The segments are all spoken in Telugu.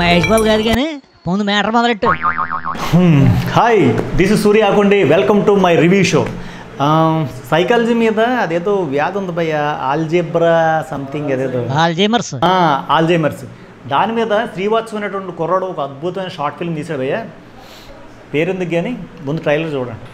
మహేష్ బాబు కాదు కానీ ముందు matter మొదలెట్టు. Hi this is Surya Akundi welcome to my review show psychology మీద అదేదో వ్యాధి ఉంది భయ్య ఆల్జేబ్రా సంథింగ్ అదేదో. ఆల్జైమర్స్ ఆల్జైమర్స్ దాని మీద శ్రీవాత్సవ్ అనేటువంటి కుర్రాడు ఒక అద్భుతమైన షార్ట్ ఫిల్మ్ తీశాడు భయ్య. పేరెందుకు కానీ ముందు ట్రైలర్ చూడండి.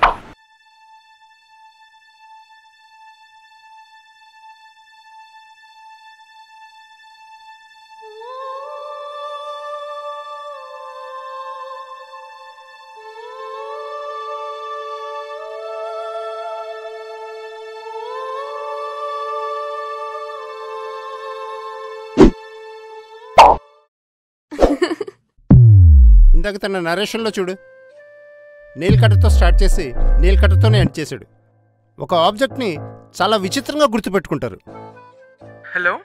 ఇందాక తన నరేషన్లో చూడు. నీల్ కట్టతో స్టార్ట్ చేసి నీల్ కట్టతోనే ఎండ్ చేశాడు ఒక ఆబ్జెక్ట్ని చాలా విచిత్రంగా గుర్తుపెట్టుకుంటారు. హలో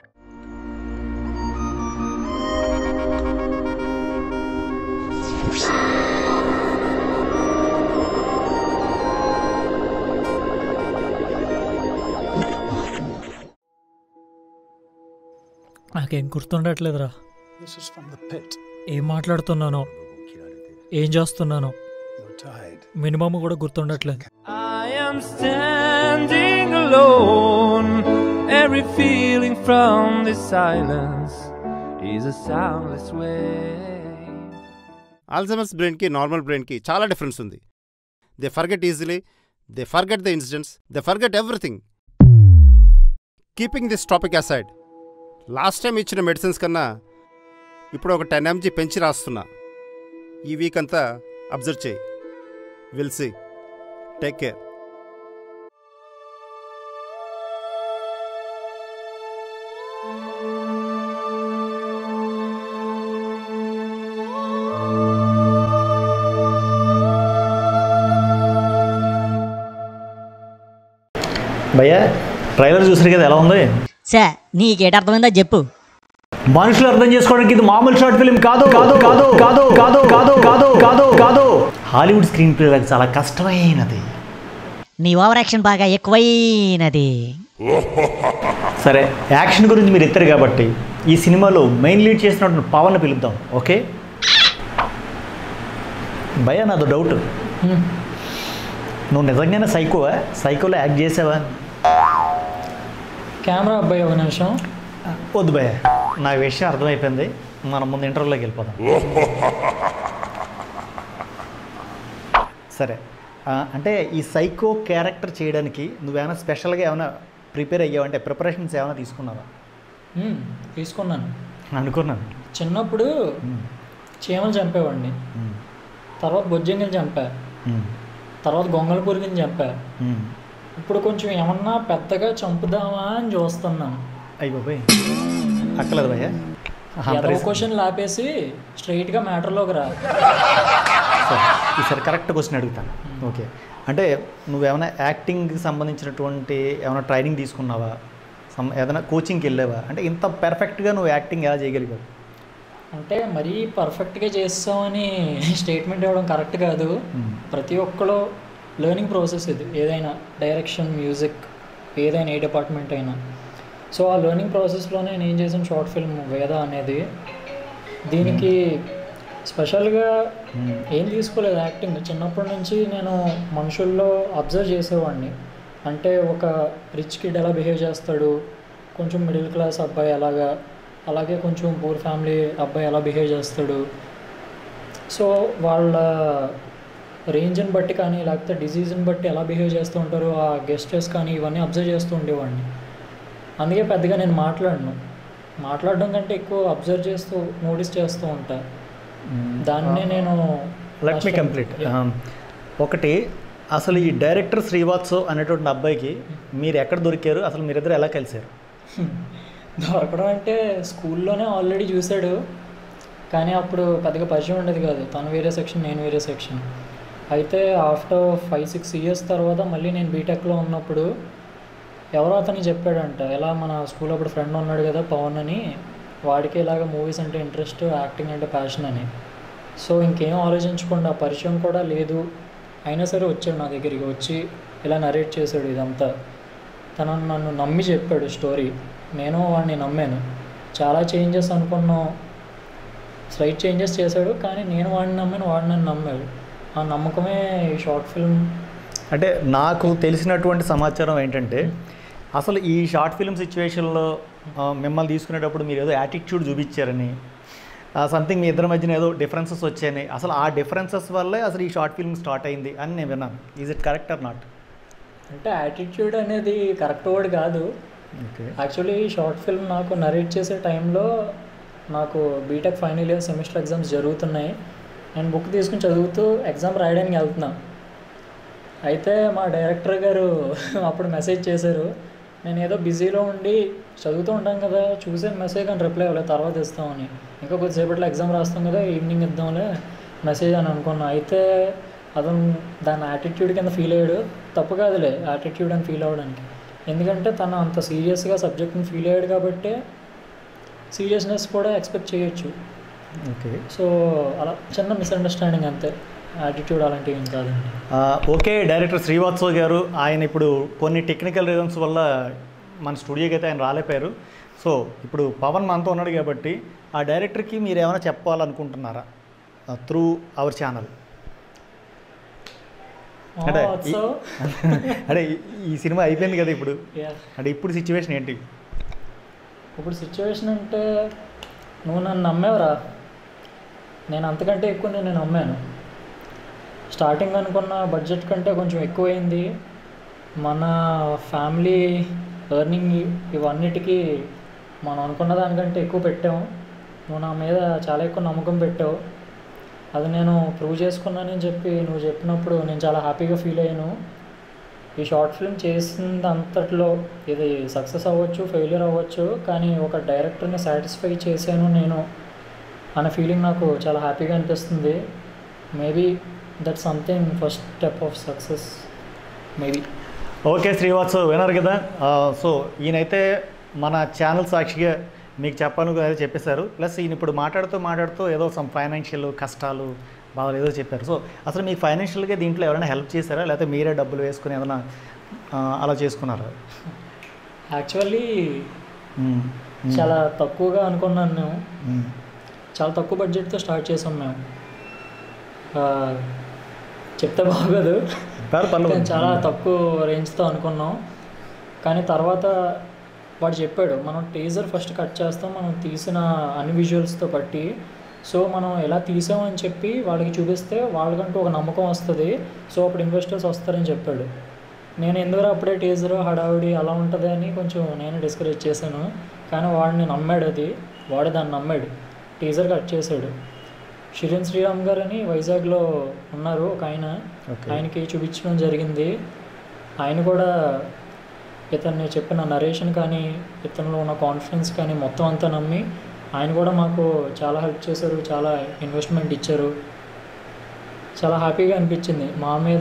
నాకేం గుర్తుండట్లేదురా. ఏం మాట్లాడుతున్నానో? ఏం చేస్తున్నానో? You're tired. మినిమం కూడా గుర్తుండట్లేదు. Every feeling from this silence is a soundless wave. Alzheimer's బ్రెయిన్కి నార్మల్ బ్రెయిన్కి చాలా డిఫరెన్స్ ఉంది they forget easily they forget the incidents they forget everything keeping this topic aside last time ఇచ్చిన మెడిసిన్స్ కన్నా ఇప్పుడు ఒక టెన్ ఎంజీ పెంచి రాస్తున్నా. ఈ వీక్ అంతా అబ్జర్వ్ చేయి. విల్ సి టేక్ కేర్ భయ్య ట్రైలర్ చూసారు కదా ఎలా ఉంది? సే నీకేట అర్థమైందా చెప్పు. మనుషులు అర్థం చేసుకోవడానికి ఇది మామూలు షార్ట్ ఫిల్మ్ కాదు. కాదు. కాదు. కాదు. కాదు. కాదు. కాదు. కాదు. కాదు. హాలీవుడ్ స్క్రీన్ ప్లే చాలా కష్టమైనది. నీ ఓవర్ యాక్షన్ బాగా ఎక్కువైనది. సరే యాక్షన్ గురించి మీరు ఎత్తారు కాబట్టి ఈ సినిమాలో మెయిన్ లీడ్ చేసినటువంటి పవన్ పిలుద్దాం ఓకే? భయ నాదో డౌట్ నువ్వు నిజంగానే సైకోవా? సైకోలో యాక్ట్ చేసావా? కెమెరా అబ్బాయి ఒక నిమిషం. వద్దు భయ నా విషయం అర్థమైపోయింది. మనం ముందు ఇంటర్వ్యూలోకి వెళ్ళిపోదాం. సరే. అంటే ఈ సైకో క్యారెక్టర్ చేయడానికి నువ్వేమైనా స్పెషల్గా ఏమైనా ప్రిపేర్ అయ్యావంటే ప్రిపరేషన్స్ ఏమైనా తీసుకున్నావా? తీసుకున్నాను. అనుకున్నాను. చిన్నప్పుడు చీమలు చంపేవాడిని. తర్వాత బొజ్జంగిని చంపా. తర్వాత గొంగళ పురుగుని చంపా. ఇప్పుడు కొంచెం ఏమన్నా పెద్దగా చంపుదామా అని చూస్తున్నాను. అయ్యి బాబాయ్. అక్కలేదు భయ్య. ఏదో క్వశ్చన్ లాపేసి స్ట్రైట్గా మ్యాటర్లోకి రా. సరే ఈసారి కరెక్ట్ క్వశ్చన్ అడుగుతాను. ఓకే. అంటే నువ్వేమైనా యాక్టింగ్కి సంబంధించినటువంటి ఏమైనా ట్రైనింగ్ తీసుకున్నావా? సమ్ ఏదైనా కోచింగ్కి వెళ్ళావా? అంటే ఇంత పెర్ఫెక్ట్గా నువ్వు యాక్టింగ్ ఎలా చేయగలిగావు? అంటే మరీ పర్ఫెక్ట్గా చేస్తామని స్టేట్మెంట్ ఇవ్వడం కరెక్ట్ కాదు. ప్రతి ఒక్కరు లెర్నింగ్ ప్రాసెస్ ఇది. ఏదైనా డైరెక్షన్ మ్యూజిక్ ఏదైనా ఏ డిపార్ట్మెంట్ అయినా. సో ఆ లెర్నింగ్ ప్రాసెస్లోనే నేను ఏం చేసిన షార్ట్ ఫిల్మ్ వేద అనేది. దీనికి స్పెషల్గా మ్మ్. ఏం తీసుకోలేదు యాక్టింగ్ చిన్నప్పటి నుంచి నేను మనుషుల్లో అబ్జర్వ్ చేసేవాడిని. అంటే ఒక రిచ్ కిడ్ ఎలా బిహేవ్ చేస్తాడు? కొంచెం మిడిల్ క్లాస్ అబ్బాయి ఎలాగా అలాగే కొంచెం పూర్ ఫ్యామిలీ అబ్బాయి ఎలా బిహేవ్ చేస్తాడు? సో వాళ్ళ రేంజ్ని బట్టి కానీ లేకపోతే డిసీజ్ని బట్టి ఎలా బిహేవ్ చేస్తూ ఉంటారు? ఆ గెస్టర్స్ కానీ ఇవన్నీ అబ్జర్వ్ చేస్తూ ఉండేవాడిని. అందుకే పెద్దగా నేను మాట్లాడను. మాట్లాడడం కంటే ఎక్కువ అబ్జర్వ్ చేస్తూ నోటీస్ చేస్తూ ఉంటా. దాన్నే నేను లెట్ మీ కంప్లీట్ ఒకటి అసలు ఈ డైరెక్టర్ శ్రీవాత్సవ్ అనేటువంటి అబ్బాయికి మీరు ఎక్కడ దొరికారు? అసలు మీరిద్దరు ఎలా కలిశారు? దొరకడం అంటే స్కూల్లోనే ఆల్రెడీ చూశాడు. కానీ అప్పుడు పెద్దగా పరిచయం ఉండేది కాదు. తను వేరే సెక్షన్ నేను వేరే సెక్షన్. అయితే ఆఫ్టర్ ఫైవ్ సిక్స్ ఇయర్స్ తర్వాత మళ్ళీ నేను బీటెక్లో ఉన్నప్పుడు ఎవరో అతనికి చెప్పాడంట ఎలా మన స్కూల్ అప్పుడు ఫ్రెండ్ ఉన్నాడు కదా పవన్ అని వాడికి ఇలాగ మూవీస్ అంటే ఇంట్రెస్ట్ యాక్టింగ్ అంటే ప్యాషన్ అని. సో ఇంకేం ఆలోచించకుండా పరిచయం కూడా లేదు. అయినా సరే వచ్చాడు నా దగ్గరికి వచ్చి ఇలా నరేట్ చేశాడు ఇదంతా. తను నన్ను నమ్మి చెప్పాడు స్టోరీ నేను వాడిని నమ్మాను. చాలా చేంజెస్ అనుకున్నాం. స్లైట్ చేంజెస్ చేశాడు కానీ నేను వాడిని నమ్మాను వాడు నన్ను నమ్మాడు. ఆ నమ్మకమే ఈ షార్ట్ ఫిల్మ్ అంటే నాకు తెలిసినటువంటి సమాచారం ఏంటంటే అసలు ఈ షార్ట్ ఫిల్మ్ సిచ్యువేషన్లో మిమ్మల్ని తీసుకునేటప్పుడు మీరు ఏదో యాటిట్యూడ్ చూపించారని సంథింగ్ మీ ఇద్దరి మధ్యన ఏదో డిఫరెన్సెస్ వచ్చాయని. అసలు ఆ డిఫరెన్సెస్ వల్లే అసలు ఈ షార్ట్ ఫిల్మ్ స్టార్ట్ అయింది అని నేను విన్నాను. Is it correct or not అంటే యాటిట్యూడ్ అనేది కరెక్ట్ వర్డ్ కాదు. యాక్చువల్లీ షార్ట్ ఫిల్మ్ నాకు నరేట్ చేసే టైంలో నాకు BTech final year semester exams జరుగుతున్నాయి. నేను బుక్ తీసుకుని చదువుతూ ఎగ్జామ్ రాయడానికి వెళ్తున్నా అయితే మా డైరెక్టర్ గారు అప్పుడు మెసేజ్ చేశారు. నేను ఏదో బిజీలో ఉండి చదువుతూ ఉంటాం కదా చూసే మెసేజ్ అని రిప్లై అవ్వలేదు తర్వాత ఇస్తామని. ఇంకా కొద్దిసేపట్లో ఎగ్జామ్ రాస్తాం కదా ఈవినింగ్ ఇద్దాంలే మెసేజ్ అని అనుకున్నా. అయితే అతను దాని యాటిట్యూడ్ కింద ఫీల్ అయ్యాడు. తప్పు కాదులే యాటిట్యూడ్ అని ఫీల్ అవ్వడానికి. ఎందుకంటే తను అంత సీరియస్గా సబ్జెక్ట్ని ఫీల్ అయ్యాడు కాబట్టి సీరియస్నెస్ కూడా ఎక్స్పెక్ట్ చేయొచ్చు. ఓకే. సో అలా చిన్న మిస్అండర్స్టాండింగ్ అంతే. యాటిట్యూడ్ అలాంటివి ఏం కాదండి. ఓకే డైరెక్టర్ శ్రీవాత్సవ్ గారు ఆయన ఇప్పుడు కొన్ని టెక్నికల్ రీజన్స్ వల్ల మన స్టూడియోకి అయితే ఆయన రాలేపారు సో ఇప్పుడు పవన్ మనతో ఉన్నాడు కాబట్టి ఆ డైరెక్టర్కి మీరు ఏమైనా చెప్పాలనుకుంటున్నారా? త్రూ అవర్ ఛానల్ అంటే అంటే ఈ- సినిమా అయిపోయింది కదా ఇప్పుడు? అంటే ఇప్పుడు సిచ్యువేషన్ ఏంటి? ఇప్పుడు సిచ్యువేషన్ అంటే నువ్వు నన్ను నమ్మేవరా? నేను అంతకంటే ఎక్కువ నేను నమ్మాను. స్టార్టింగ్ అనుకున్న బడ్జెట్ కంటే కొంచెం ఎక్కువైంది. మన ఫ్యామిలీ ఎర్నింగ్ ఇవన్నిటికీ మనం అనుకున్న దానికంటే ఎక్కువ పెట్టాం. నువ్వు నా మీద చాలా ఎక్కువ నమ్మకం పెట్టావు. అది నేను ప్రూవ్ చేసుకున్నానని చెప్పి నువ్వు చెప్పినప్పుడు నేను చాలా హ్యాపీగా ఫీల్ అయ్యాను. ఈ షార్ట్ ఫిల్మ్ చేసింది అంతట్లో ఇది సక్సెస్ అవ్వచ్చు ఫెయిలియర్ అవ్వచ్చు కానీ ఒక డైరెక్టర్ని సాటిస్ఫై చేశాను నేను అనే ఫీలింగ్ నాకు చాలా హ్యాపీగా అనిపిస్తుంది. Maybe that something first step of success maybe okay Srivatsav విన్నారు కదా. సో ఈయనైతే మన ఛానల్ సాక్షిగా మీకు చెప్పాను అయితే చెప్పేశారు. ప్లస్ ఈయన ఇప్పుడు మాట్లాడుతూ మాట్లాడుతూ ఏదో సమ్ ఫైనాన్షియల్ కష్టాలు బాగా ఏదో చెప్పారు. సో అసలు మీకు ఫైనాన్షియల్గా దీంట్లో ఎవరైనా హెల్ప్ చేశారా? లేకపోతే మీరే డబ్బులు వేసుకుని ఏదైనా అలా చేసుకున్నారా? యాక్చువల్లీ మ్మ్. మ్మ్. చాలా తక్కువగా అనుకున్నాను మేము. మ్మ్. చాలా తక్కువ బడ్జెట్తో స్టార్ట్ చేసాం మేము. ఆ, చెప్తే బాగోదు. చాలా తక్కువ రేంజ్తో అనుకున్నాం. కానీ తర్వాత వాడు చెప్పాడు మనం టీజర్ ఫస్ట్ కట్ చేస్తాం మనం తీసిన అన్ని విజువల్స్తో బట్టి. సో మనం ఎలా తీసామని చెప్పి వాళ్ళకి చూపిస్తే వాళ్ళకంటూ ఒక నమ్మకం వస్తుంది. సో అప్పుడు ఇన్వెస్టర్స్ వస్తారని చెప్పాడు. నేను ఎందుకు అప్పుడే టీజర్ హడావిడి అలా ఉంటుంది అని కొంచెం నేను డిస్కరేజ్ చేశాను. కానీ వాడిని నమ్మాడు అది. వాడు దాన్ని నమ్మాడు. టీజర్ కట్ చేశాడు. షిరిన్ శ్రీరామ్ గారు అని వైజాగ్లో ఉన్నారు ఒక ఆయన. ఆయనకి చూపించడం జరిగింది. ఆయన కూడా ఇతన్ని చెప్పిన నరేషన్ కానీ ఇతనిలో ఉన్న కాన్ఫిడెన్స్ కానీ మొత్తం అంతా నమ్మి ఆయన కూడా మాకు చాలా హెల్ప్ చేశారు చాలా ఇన్వెస్ట్మెంట్ ఇచ్చారు. చాలా హ్యాపీగా అనిపించింది. మా మీద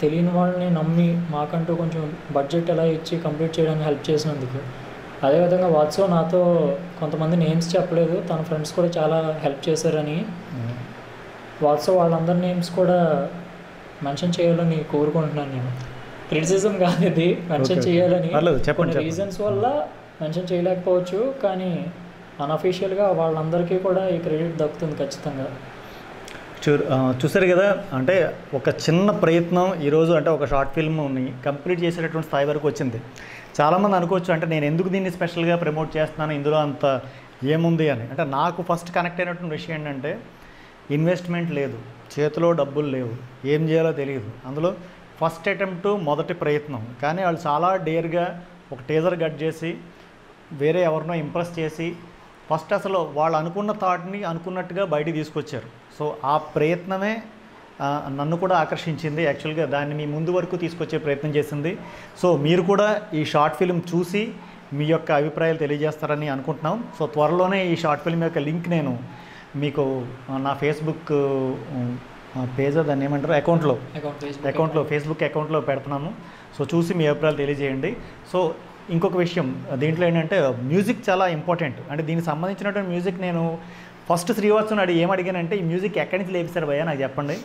తెలియని వాళ్ళని నమ్మి మాకంటూ కొంచెం బడ్జెట్ ఎలా ఇచ్చి కంప్లీట్ చేయడానికి హెల్ప్ చేసినందుకు. అదేవిధంగా వాట్సాప్ నాతో కొంతమంది నేమ్స్ చెప్పలేదు. తన ఫ్రెండ్స్ కూడా చాలా హెల్ప్ చేశారని. మ్మ్. వాట్సాప్ వాళ్ళందరి నేమ్స్ కూడా మెన్షన్ చేయాలని కోరుకుంటున్నాను నేను. క్రిటిసిజం కాదు ఇది. మెన్షన్. చేయాలని. కొన్ని. రీజన్స్ వల్ల మెన్షన్ చేయలేకపోవచ్చు. కానీ అన్అఫీషియల్గా వాళ్ళందరికీ కూడా ఈ క్రెడిట్ దక్కుతుంది ఖచ్చితంగా. చూ చూసారు కదా? అంటే ఒక చిన్న ప్రయత్నం ఈరోజు అంటే ఒక షార్ట్ ఫిల్మ్ని కంప్లీట్ చేసేటటువంటి స్థాయి వరకు వచ్చింది. చాలామంది అనుకోవచ్చు అంటే నేను ఎందుకు దీన్ని స్పెషల్గా ప్రమోట్ చేస్తున్నాను ఇందులో అంత ఏముంది అని. అంటే నాకు ఫస్ట్ కనెక్ట్ అయినటువంటి విషయం ఏంటంటే ఇన్వెస్ట్మెంట్ లేదు చేతిలో డబ్బులు లేవు ఏం చేయాలో తెలియదు. అందులో ఫస్ట్ అటెంప్ట్ మొదటి ప్రయత్నం. కానీ వాళ్ళు చాలా డేర్గా ఒక టీజర్ కట్ చేసి వేరే ఎవరినో ఇంప్రెస్ చేసి ఫస్ట్ అసలు వాళ్ళు అనుకున్న థాట్ని అనుకున్నట్టుగా బయటికి తీసుకొచ్చారు. సో ఆ ప్రయత్నమే నన్ను కూడా ఆకర్షించింది. యాక్చువల్గా దాన్ని మీ ముందు వరకు తీసుకొచ్చే ప్రయత్నం చేసింది. సో మీరు కూడా ఈ షార్ట్ ఫిల్మ్ చూసి మీ యొక్క అభిప్రాయాలు తెలియజేస్తారని అనుకుంటున్నాం. సో త్వరలోనే ఈ షార్ట్ ఫిల్మ్ యొక్క లింక్ నేను మీకు నా ఫేస్బుక్ పేజ్ దాన్ని ఏమంటారు? అకౌంట్లో. అకౌంట్లో ఫేస్బుక్ అకౌంట్లో పెడుతున్నాము సో చూసి మీ అభిప్రాయాలు తెలియజేయండి. సో ఇంకొక విషయం దీంట్లో ఏంటంటే మ్యూజిక్ చాలా ఇంపార్టెంట్. అంటే దీనికి సంబంధించినటువంటి మ్యూజిక్ నేను ఫస్ట్ శ్రీవాత్సన్ అడిగి ఏం అడిగానంటే ఈ మ్యూజిక్ ఎక్కడి నుంచి లేపిస్తారు భయ్యా నాకు చెప్పండి.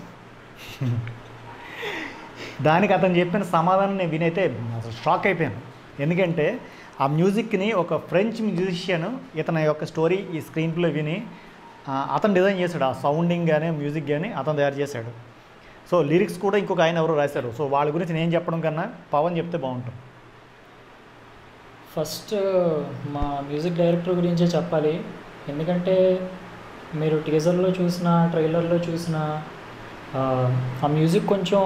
దానికి అతను చెప్పిన సమాధానం నేను వినైతే అసలు షాక్ అయిపోయాను. ఎందుకంటే ఆ మ్యూజిక్ని ఒక ఫ్రెంచ్ మ్యూజిషియన్ ఇతని యొక్క స్టోరీ ఈ స్క్రీన్ ప్లే విని అతను డిజైన్ చేశాడు. ఆ సౌండింగ్ కానీ మ్యూజిక్ కానీ అతను తయారు చేశాడు. సో లిరిక్స్ కూడా ఇంకొక ఆయన ఎవరు రాశారు. సో వాళ్ళ గురించి నేను చెప్పడం కన్నా పవన్ చెప్తే బాగుంటుంది. ఫస్ట్ మా మ్యూజిక్ డైరెక్టర్ గురించే చెప్పాలి. ఎందుకంటే మీరు టీజర్లో చూసిన ట్రైలర్లో చూసిన ఆ, మ్యూజిక్ కొంచెం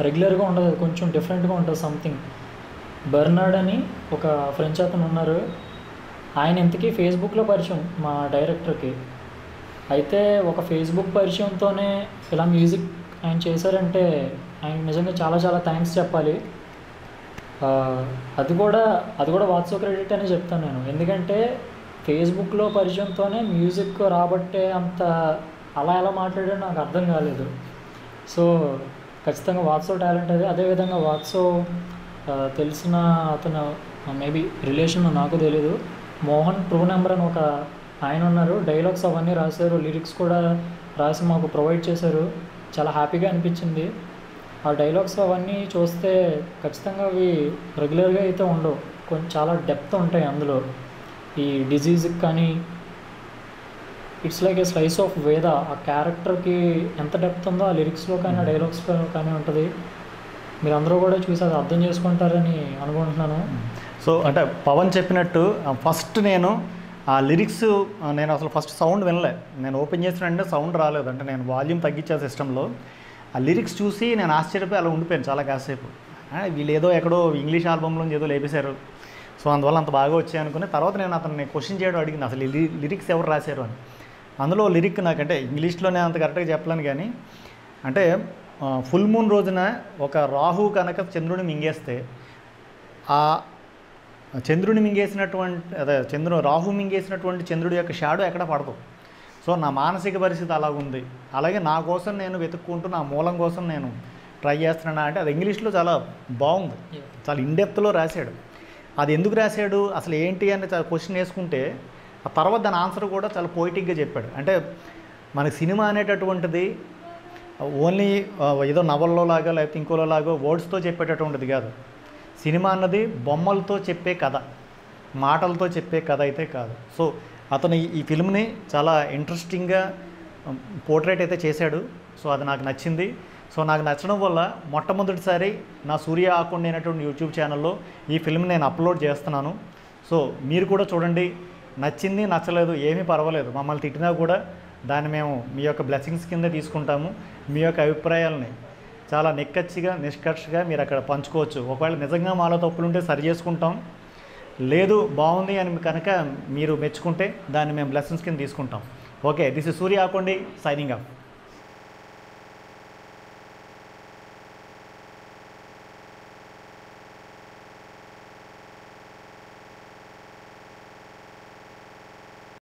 రెగ్యులర్గా ఉండదు. కొంచెం డిఫరెంట్గా ఉంటుంది సంథింగ్ బెర్నార్డ్ అని ఒక ఫ్రెంచ్ అతను ఉన్నారు. ఆయన ఇంతకీ ఫేస్బుక్లో పరిచయం మా డైరెక్టర్కి అయితే ఒక ఫేస్బుక్ పరిచయంతోనే ఇలా మ్యూజిక్ ఆయన చేశారంటే ఆయన నిజంగా చాలా చాలా థ్యాంక్స్ చెప్పాలి. అది కూడా అది కూడా వాట్సాప్ క్రెడిట్ అని చెప్తాను నేను. ఎందుకంటే ఫేస్బుక్లో పరిచయంతోనే మ్యూజిక్ రాబట్టే అంత అలా ఎలా మాట్లాడాడో నాకు అర్థం కాలేదు. సో ఖచ్చితంగా వాట్సాప్ టాలెంట్ అది. అదేవిధంగా వాట్సాప్ తెలిసిన అతను మేబీ రిలేషన్ నాకు తెలీదు. మోహన్ ట్రూ నెంబర్ అని ఒక ఆయన ఉన్నారు. డైలాగ్స్ అవన్నీ రాశారు. లిరిక్స్ కూడా రాసి మాకు ప్రొవైడ్ చేశారు. చాలా హ్యాపీగా అనిపించింది. ఆ డైలాగ్స్ అవన్నీ చూస్తే ఖచ్చితంగా అవి రెగ్యులర్గా అయితే ఉండవు. కొంచెం చాలా డెప్త్ ఉంటాయి అందులో. ఈ డిజీజ్కి కానీ it's like a slice of Veda ఆ క్యారెక్టర్కి ఎంత డెప్త్ ఉందో ఆ లిరిక్స్లో కానీ ఆ డైలాగ్స్లో కానీ ఉంటుంది. మీరు అందరూ కూడా చూసి అది అర్థం చేసుకుంటారని అనుకుంటున్నాను. సో అంటే పవన్ చెప్పినట్టు ఫస్ట్ నేను ఆ లిరిక్స్ నేను అసలు ఫస్ట్ సౌండ్ వినలే. నేను ఓపెన్ చేసిన వెంటనే సౌండ్ రాలేదు. అంటే నేను వాల్యూమ్ తగ్గించే సిస్టంలో ఆ లిరిక్స్ చూసి నేను ఆశ్చర్యపోయి అలా ఉండిపోయాను చాలా కాసేపు. వీళ్ళు ఏదో ఎక్కడో ఇంగ్లీష్ ఆల్బంలో ఏదో లేపేశారు. సో అందువల్ల అంత బాగా వచ్చాయి అనుకుని తర్వాత నేను అతన్ని క్వశ్చన్ చేయడం అడిగింది. అసలు లిరిక్స్ ఎవరు రాశారు అని. అందులో లిరిక్ నాకంటే ఇంగ్లీష్లోనే అంత కరెక్ట్గా చెప్పలేను కానీ అంటే ఫుల్ మూన్ రోజున ఒక రాహు కనుక చంద్రుడిని మింగేస్తే ఆ చంద్రుని మింగేసినటువంటి అదే చంద్రుడు రాహు మింగేసినటువంటి చంద్రుడి యొక్క షాడో ఎక్కడ పడదు. సో నా మానసిక పరిస్థితి అలా ఉంది. అలాగే నా కోసం నేను వెతుక్కుంటూ నా మూలం కోసం నేను ట్రై చేస్తున్నా అంటే అది ఇంగ్లీష్లో చాలా బాగుంది. చాలా ఇన్డెప్త్లో రాశాడు. అది ఎందుకు రాశాడు అసలు ఏంటి అని క్వశ్చన్ వేసుకుంటే ఆ తర్వాత దాని ఆన్సర్ కూడా చాలా పోయిటిక్గా చెప్పాడు. అంటే మనకి సినిమా అనేటటువంటిది ఓన్లీ ఏదో నవల్లో లాగా లేకపోతే ఇంకోలో లాగా వర్డ్స్తో చెప్పేటటువంటిది కాదు. సినిమా అన్నది బొమ్మలతో చెప్పే కథ మాటలతో చెప్పే కథ అయితే కాదు. సో అతను ఈ- ఈ ఫిల్మ్ని చాలా ఇంట్రెస్టింగ్గా పోర్ట్రేట్ అయితే చేశాడు. సో అది నాకు నచ్చింది. సో నాకు నచ్చడం వల్ల మొట్టమొదటిసారి నా సూర్య ఆకుండా అయినటువంటి యూట్యూబ్ ఛానల్లో ఈ ఫిల్మ్ నేను అప్లోడ్ చేస్తున్నాను. సో మీరు కూడా చూడండి. నచ్చింది నచ్చలేదు ఏమీ పర్వాలేదు. మమ్మల్ని తిట్టినా కూడా దాన్ని మేము మీ యొక్క బ్లెస్సింగ్స్ కింద తీసుకుంటాము. మీ యొక్క అభిప్రాయాలని చాలా నిక్కచ్చిగా నిష్కర్షగా మీరు అక్కడ పంచుకోవచ్చు. ఒకవేళ నిజంగా మాలో తప్పులుంటే సరి చేసుకుంటాం. లేదు బాగుంది అని కనుక మీరు మెచ్చుకుంటే దాన్ని మేము బ్లెస్సింగ్స్ కింద తీసుకుంటాం. Okay this is Surya Akondi signing up